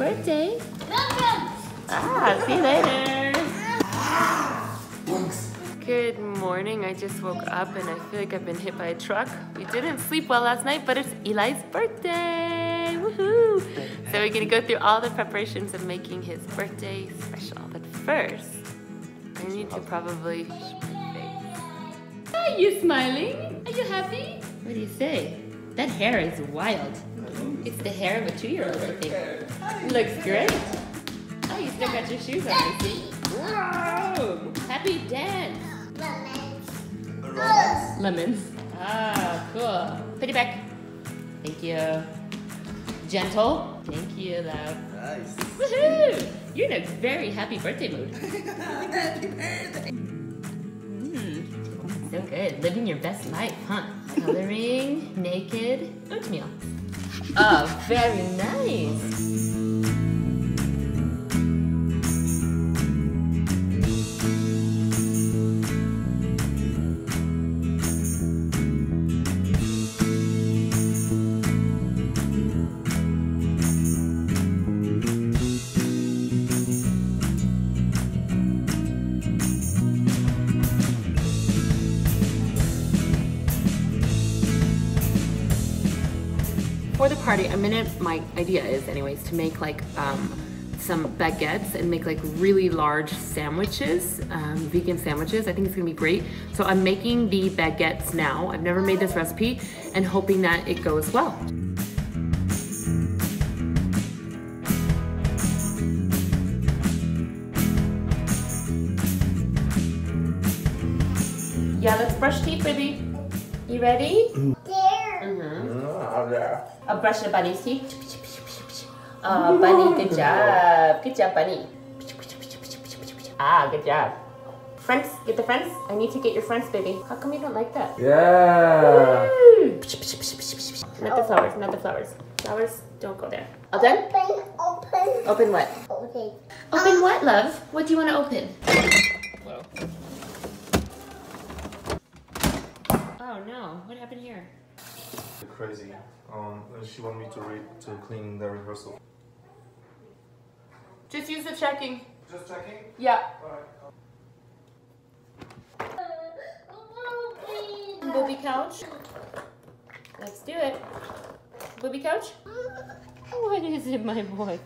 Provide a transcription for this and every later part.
birthday. Welcome! Ah, see you later. Good morning. I just woke up and I feel like I've been hit by a truck. We didn't sleep well last night, but it's Eli's birthday. Woohoo! So we're gonna go through all the preparations of making his birthday special. But first, I need to probably wash my face. Are you smiling? Are you happy? What do you say? That hair is wild. It's the hair of a two-year-old, I think. Looks great. Oh, you still got your shoes on, I see. Whoa! Happy dance! Lemons. Lemons. Ah, cool. Put it back. Thank you. Gentle. Thank you, love. Nice. Woohoo! You're in a very happy birthday mood. Happy birthday. Mm, so good. Living your best life, huh? Coloring, naked, oatmeal. Oh, very nice. Party, I'm gonna, my idea is anyways, to make like um, some baguettes and make like really large sandwiches, um, vegan sandwiches. I think it's gonna be great. So I'm making the baguettes now. I've never made this recipe and hoping that it goes well. Yeah, let's brush teeth, baby. You ready? Yeah. I'll brush the bunny. See? Oh, bunny, good job. Good job, bunny. Ah, good job. Friends, get the friends. I need to get your friends, baby. How come you don't like that? Yeah. Woo! Not the flowers, not the flowers. Flowers, don't go there. All done? Open, open, Open what? open. Open what, love? What do you want to open? Oh no, what happened here? Crazy. Um, she wanted me to read to clean the rehearsal. Just use the checking. Just checking. Yeah. Booby couch. Let's do it. Booby couch? What is it, my boy?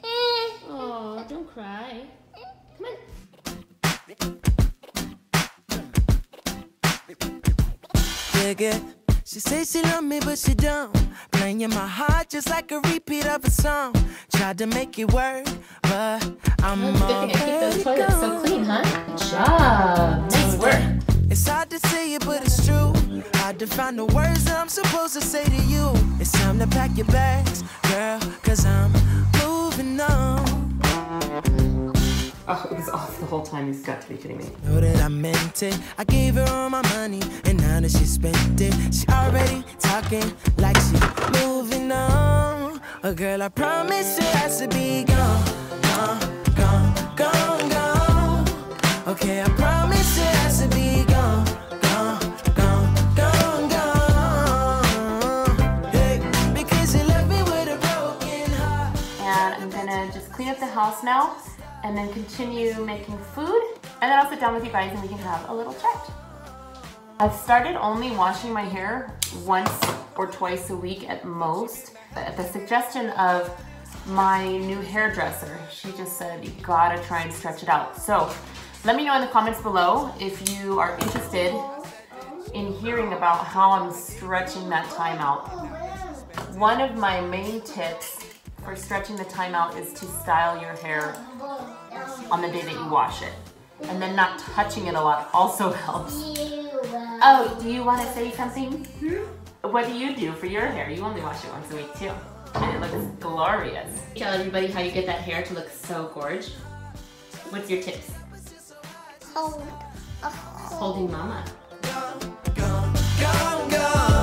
Oh, don't cry. Come on. dig it. She say she love me, but she don't. Playing in my heart just like a repeat of a song. Tried to make it work, but I'm Good thing I keep those toilets so clean, huh? Good job. Nice work. It's hard to say it, but it's true. Hard to find the words that I'm supposed to say to you. It's time to pack your bags, girl, cause I'm Oh, it was off the whole time. You've got to be kidding me. Know that I meant it. I gave her all my money, and now that she spent it, she already talking like she moving on. Oh, girl, I promise it has to be gone, gone, gone, gone, gone. Okay, I promise it has to be gone, gone, gone, gone, gone. Hey, because you left me with a broken heart. And I'm gonna just clean up the house now and then continue making food. And then I'll sit down with you guys and we can have a little chat. I've started only washing my hair once or twice a week at most. At the suggestion of my new hairdresser, she just said, you gotta try and stretch it out. So let me know in the comments below if you are interested in hearing about how I'm stretching that time out. One of my main tips for stretching the time out is to style your hair on the day that you wash it. And then not touching it a lot also helps. Oh, do you want to say something? Hmm? What do you do for your hair? You only wash it once a week too. And it looks glorious. Tell everybody how you get that hair to look so gorge. What's your tips? Hold, a Holding mama. Gone, gone. Sing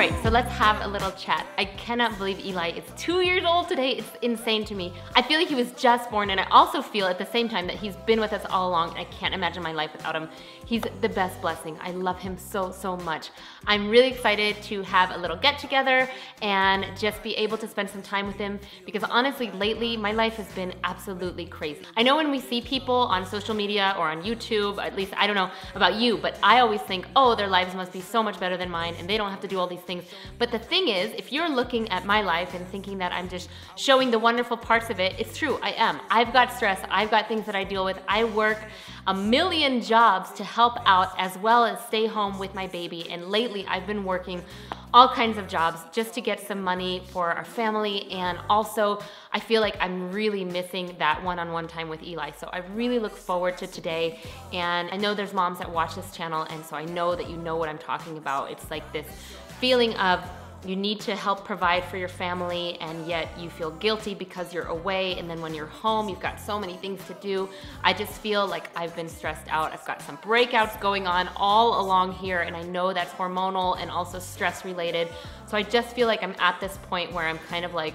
right, so let's have a little chat. I cannot believe Eli is two years old today. It's insane to me. I feel like he was just born and I also feel at the same time that he's been with us all along and I can't imagine my life without him. He's the best blessing. I love him so, so much. I'm really excited to have a little get together and just be able to spend some time with him because honestly, lately my life has been absolutely crazy. I know when we see people on social media or on YouTube, at least I don't know about you, but I always think, oh, their lives must be so much better than mine and they don't have to do all these things. But the thing is, if you're looking at my life and thinking that I'm just showing the wonderful parts of it, it's true, I am. I've got stress, I've got things that I deal with. I work a million jobs to help out as well as stay home with my baby. And lately I've been working all kinds of jobs just to get some money for our family. And also I feel like I'm really missing that one-on-one time with Eli. So I really look forward to today. And I know there's moms that watch this channel. And so I know that you know what I'm talking about. It's like this feeling of you need to help provide for your family and yet you feel guilty because you're away and then when you're home you've got so many things to do. I just feel like I've been stressed out. I've got some breakouts going on all along here and I know that's hormonal and also stress related. So I just feel like I'm at this point where I'm kind of like,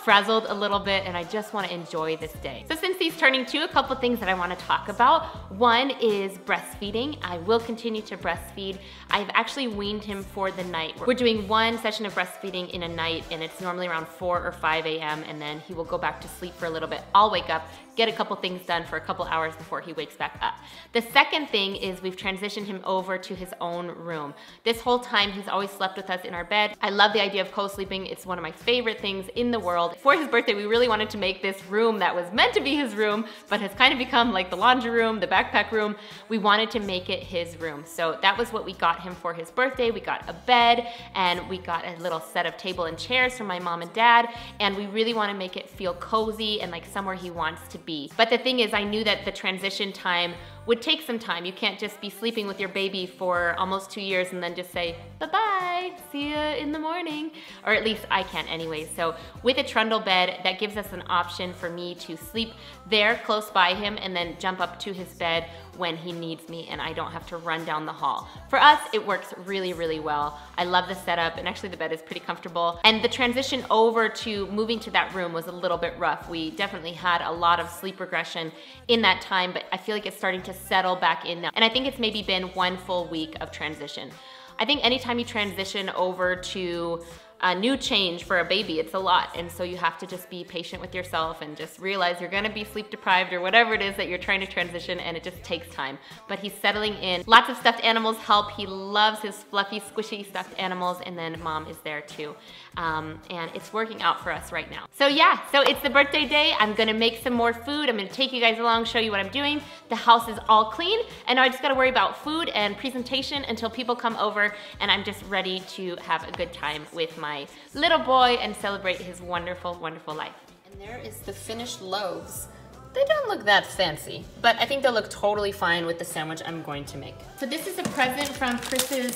frazzled a little bit and I just wanna enjoy this day. So since he's turning two, a couple things that I wanna talk about. One is breastfeeding. I will continue to breastfeed. I've actually weaned him for the night. We're doing one session of breastfeeding in a night and it's normally around 4 or 5 a.m. and then he will go back to sleep for a little bit. I'll wake up, get a couple things done for a couple hours before he wakes back up. The second thing is we've transitioned him over to his own room. This whole time he's always slept with us in our bed. I love the idea of co-sleeping. It's one of my favorite things in the world. For his birthday, we really wanted to make this room that was meant to be his room, but has kind of become like the laundry room, the backpack room. We wanted to make it his room. So that was what we got him for his birthday. We got a bed and we got a little set of table and chairs from my mom and dad. And we really wanna make it feel cozy and like somewhere he wants to be. But the thing is, I knew that the transition time would take some time. You can't just be sleeping with your baby for almost two years and then just say, bye-bye, see you in the morning. Or at least I can't anyway. So with a trundle bed, that gives us an option for me to sleep there close by him and then jump up to his bed when he needs me and I don't have to run down the hall. For us, it works really, really well. I love the setup and actually the bed is pretty comfortable. And the transition over to moving to that room was a little bit rough. We definitely had a lot of sleep regression in that time, but I feel like it's starting to settle back in now. And I think it's maybe been one full week of transition. I think anytime you transition over to a new change for a baby, it's a lot. And so you have to just be patient with yourself and just realize you're gonna be sleep deprived or whatever it is that you're trying to transition and it just takes time. But he's settling in. Lots of stuffed animals help. He loves his fluffy, squishy stuffed animals and then mom is there too. Um, and it's working out for us right now. So yeah, so it's the birthday day. I'm gonna make some more food. I'm gonna take you guys along, show you what I'm doing. The house is all clean and now I just gotta worry about food and presentation until people come over and I'm just ready to have a good time with my my little boy and celebrate his wonderful, wonderful life. And there is the finished loaves. They don't look that fancy, but I think they'll look totally fine with the sandwich I'm going to make. So this is a present from Chris's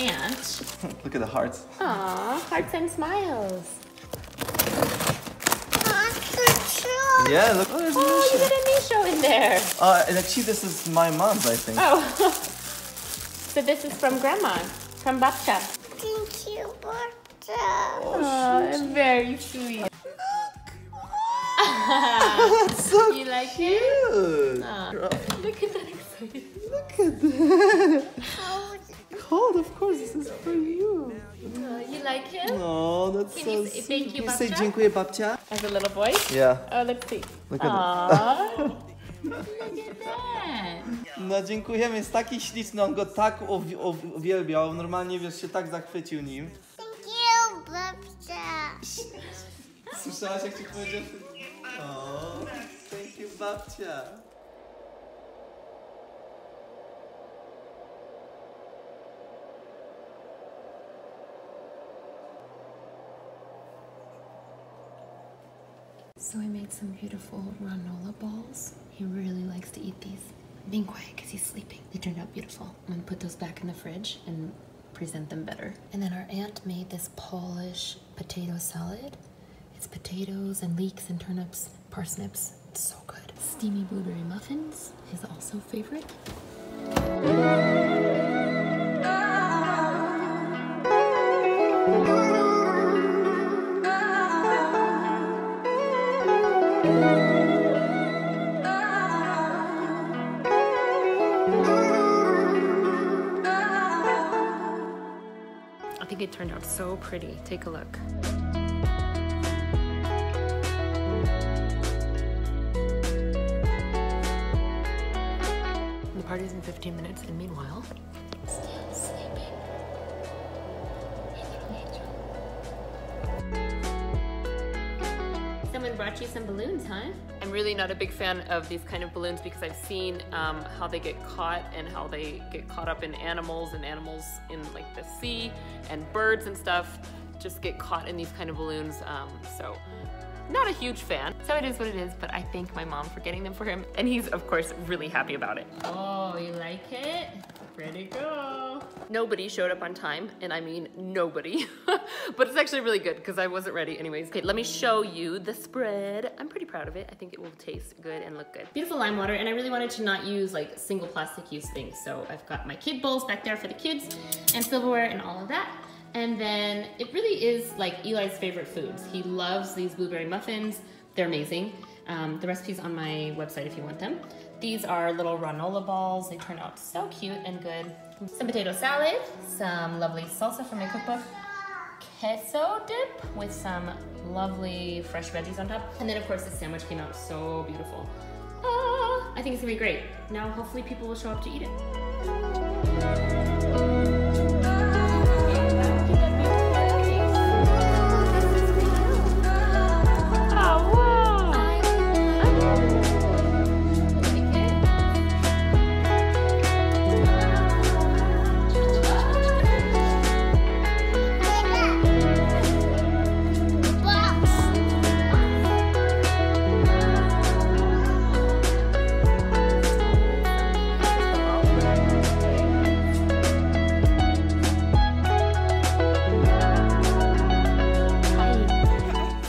aunt. Look at the hearts. Aw, hearts and smiles. Yeah, look. Oh, there's oh, you got a Misho in there. Uh, and actually, this is my mom's, I think. Oh. so this is from Grandma, from Babcia. Oh, very sweet. That's so you like cute. it? Oh, look at that. Look at that. Cold, of course. This is for you. Oh, you like it? Oh, that's Can so you sweet. thank you, you say babcia? dziękuję, babcia? As a little boy? Yeah. Oh, let's see. Look at Aww. No dziękujemy, jest taki śliczny, on go tak uwi- uwi- uwielbiał, normalnie wiesz, się tak zachwycił nim. Thank you, Berta. Słyszałaś jak ci powiedział? O, oh, thank you babcia. So I made some beautiful granola balls. He really likes to eat these. I'm being quiet because he's sleeping. They turned out beautiful. I'm gonna put those back in the fridge and present them better. And then our aunt made this Polish potato salad. It's potatoes and leeks and turnips, parsnips. It's so good. Steamy blueberry muffins, is also favorite. Turned out so pretty. Take a look. The party's in 15 minutes, and meanwhile, brought you some balloons, huh? I'm really not a big fan of these kind of balloons because I've seen um, how they get caught and how they get caught up in animals and animals in like the sea and birds and stuff just get caught in these kind of balloons. Um, so not a huge fan. So it is what it is, but I thank my mom for getting them for him. And he's, of course, really happy about it. Oh, you like it? Ready go. Nobody showed up on time, and I mean nobody. but it's actually really good because I wasn't ready anyways. Okay, let me show you the spread. I'm pretty proud of it. I think it will taste good and look good. Beautiful lime water, and I really wanted to not use like single plastic use things. So I've got my kid bowls back there for the kids and silverware and all of that. And then it really is like Eli's favorite foods. He loves these blueberry muffins. They're amazing. Um, the recipe's on my website if you want them. These are little granola balls. They turn out so cute and good. Some potato salad, some lovely salsa from my cookbook, queso dip with some lovely fresh veggies on top. And then of course the sandwich came out so beautiful. Ah, I think it's gonna be great. Now hopefully people will show up to eat it.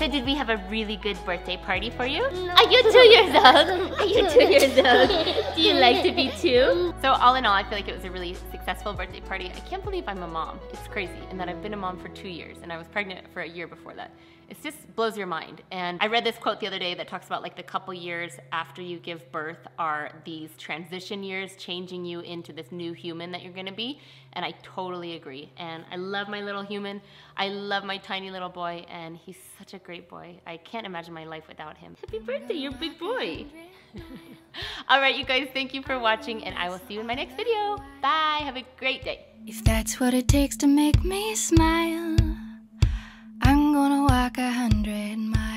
So did we have a really good birthday party for you? Are you two years old? Are you two years old? Do you like to be two? So all in all, I feel like it was a really successful birthday party. I can't believe I'm a mom. It's crazy. And that I've been a mom for two years and I was pregnant for a year before that. It just blows your mind. And I read this quote the other day that talks about like the couple years after you give birth are these transition years changing you into this new human that you're gonna be. And I totally agree. And I love my little human. I love my tiny little boy and he's such a great boy. I can't imagine my life without him. Happy birthday, you're a big boy. All right, you guys, thank you for watching and I will see you in my next video. Bye, have a great day. If that's what it takes to make me smile, I'm gonna walk a hundred miles.